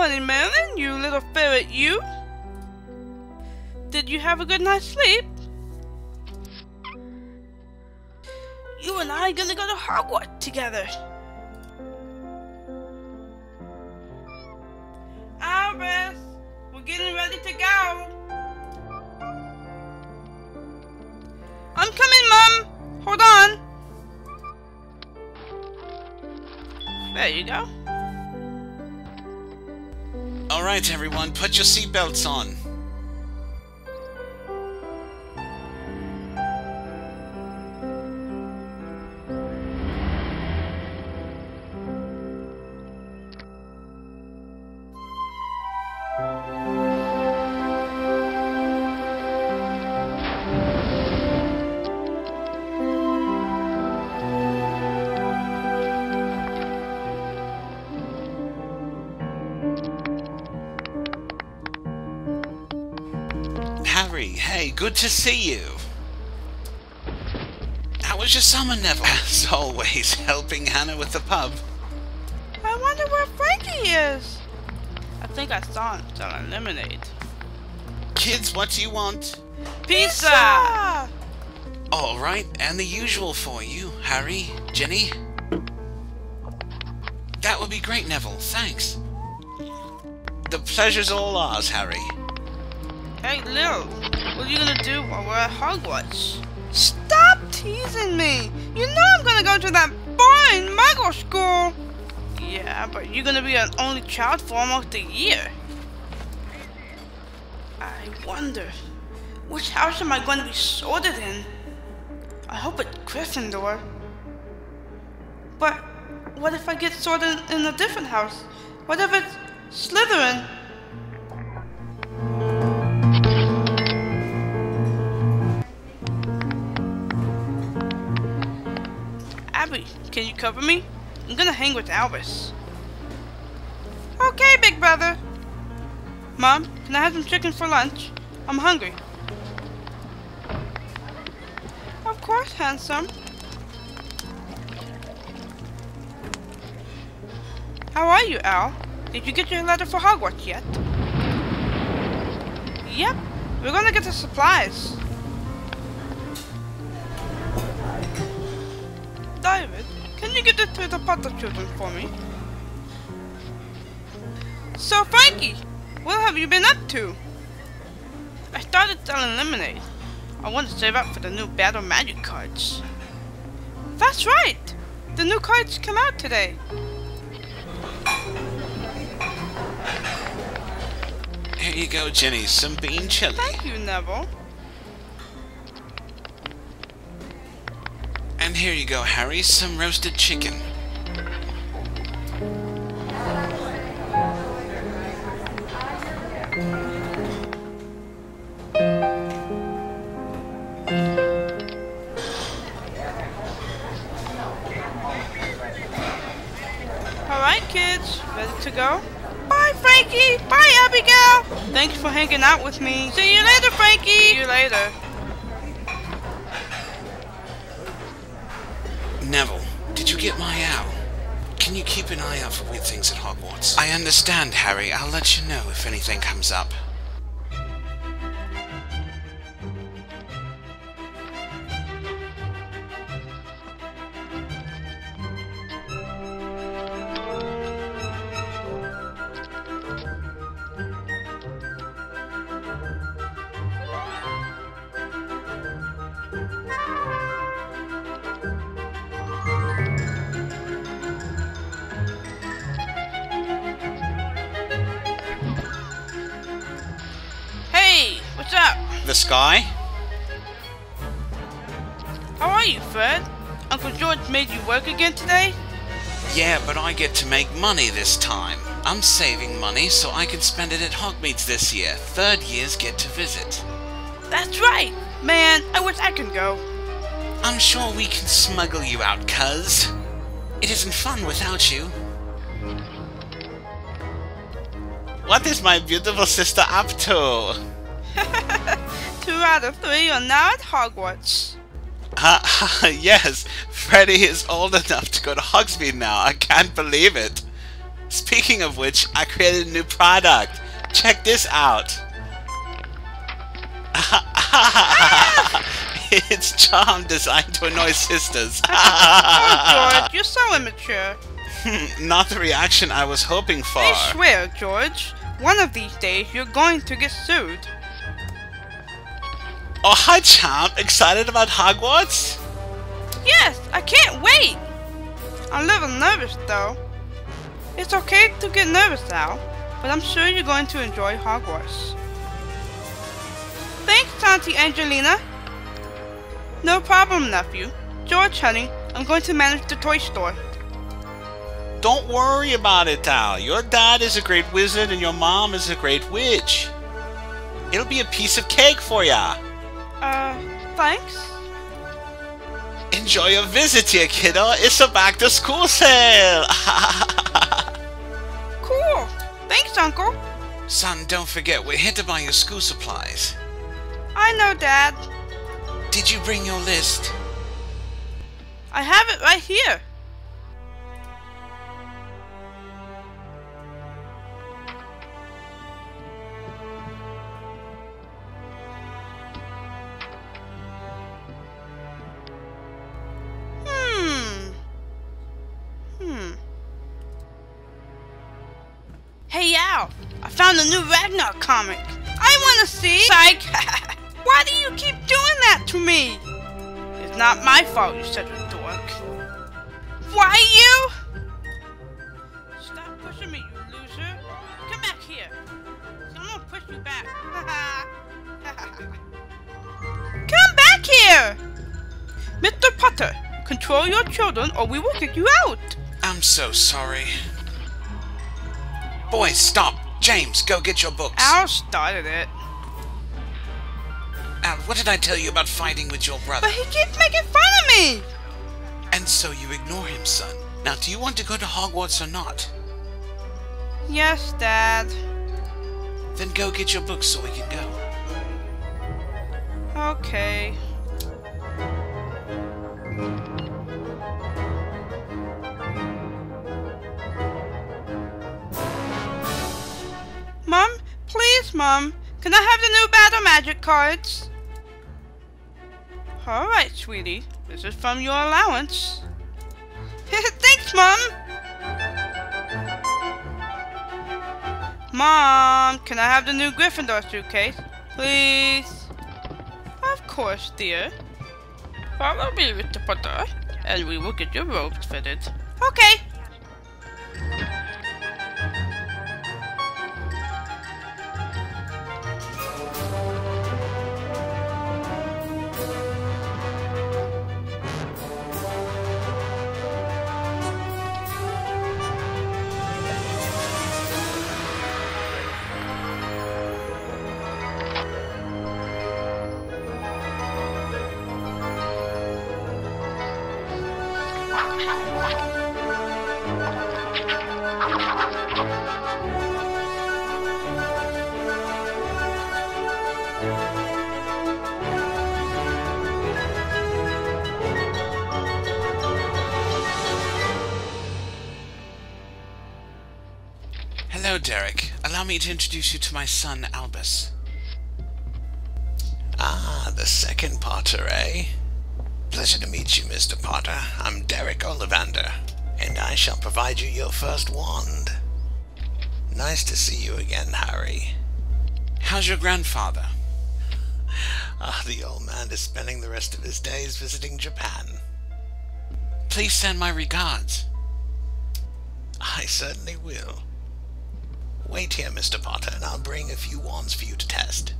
morning, Merlin, you little ferret, you. Did you have a good night's sleep? You and I are gonna go to Hogwarts together. Albus, we're getting ready to go. I'm coming, Mom. Hold on. There you go. Alright, everyone, put your seatbelts on. Hey, good to see you. How was your summer, Neville? As always, helping Hannah with the pub. I wonder where Frankie is. I think I saw him selling lemonade. Kids, what do you want? Pizza! Alright, and the usual for you, Harry, Ginny. That would be great, Neville, thanks. The pleasure's all ours, Harry. Hey, Lil, what are you gonna do while we're at Hogwarts? Stop teasing me! You know I'm gonna go to that boring Muggle school! Yeah, but you're gonna be an only child for almost a year. I wonder, which house am I to be sorted in? I hope it's Gryffindor. But what if I get sorted in a different house? What if it's Slytherin? Abby, can you cover me? I'm gonna hang with Albus. Okay, big brother. Mom, can I have some chicken for lunch? I'm hungry. Of course, handsome. How are you, Al? Did you get your letter for Hogwarts yet? Yep, we're gonna get the supplies. Get the Potter children for me? So, Frankie, what have you been up to? I started selling lemonade. I want to save up for the new Battle Magic cards. That's right! The new cards come out today. Here you go, Ginny, some bean chili. Thank you, Neville. And here you go, Harry, some roasted chicken. To go? Bye, Frankie! Bye, Abigail! Thanks for hanging out with me. See you later, Frankie! See you later. Neville, did you get my owl? Can you keep an eye out for weird things at Hogwarts? I understand, Harry. I'll let you know if anything comes up. The sky? How are you, Fred? Uncle George made you work again today? Yeah, but I get to make money this time. I'm saving money so I can spend it at Hogsmeade this year. Third years get to visit. That's right! Man, I wish I could go. I'm sure we can smuggle you out, cuz. It isn't fun without you. What is my beautiful sister up to? Two out of three are now at Hogwarts. Ha ha, yes, Freddy is old enough to go to Hogsmeade now. I can't believe it. Speaking of which, I created a new product. Check this out. it's charm designed to annoy sisters. oh, George, you're so immature. Not the reaction I was hoping for. I swear, George, one of these days you're going to get sued. Oh, hi, Champ. Excited about Hogwarts? Yes, I can't wait. I'm a little nervous, though. It's okay to get nervous now, but I'm sure you're going to enjoy Hogwarts. Thanks, Auntie Angelina. No problem, nephew. George, honey, I'm going to manage the toy store. Don't worry about it, Al. Your dad is a great wizard and your mom is a great witch. It'll be a piece of cake for ya. Uh, thanks. Enjoy your visit here, kiddo. It's a back to school sale. cool. Thanks, Uncle. Son, don't forget, we're here to buy your school supplies. I know, Dad. Did you bring your list? I have it right here. Hey, Al! I found a new Ragnar comic. I want to see. Psych! Why do you keep doing that to me? It's not my fault you're such a dork. Why you? Stop pushing me, you loser. Come back here. Gonna push you back. Come back here! Mr. Potter, control your children or we will kick you out. I'm so sorry. Boys, stop. James, go get your books. Al started it. Al, what did I tell you about fighting with your brother? But he keeps making fun of me! And so you ignore him, son. Now, do you want to go to Hogwarts or not? Yes, Dad. Then go get your books so we can go. Okay. Mom. Can I have the new battle magic cards? Alright, sweetie. This is from your allowance. Thanks, Mom! Mom, can I have the new Gryffindor suitcase? Please? Of course, dear. Follow me, Mr. Potter, and we will get your robes fitted. Okay. Hello, Derek. Allow me to introduce you to my son, Albus. Ah, the second Potter, eh? Pleasure to meet you, Mr. Potter. I'm Derek Ollivander, and I shall provide you your first wand. Nice to see you again, Harry. How's your grandfather? Ah, the old man is spending the rest of his days visiting Japan. Please send my regards. I certainly will. Wait here, Mr. Potter, and I'll bring a few wands for you to test.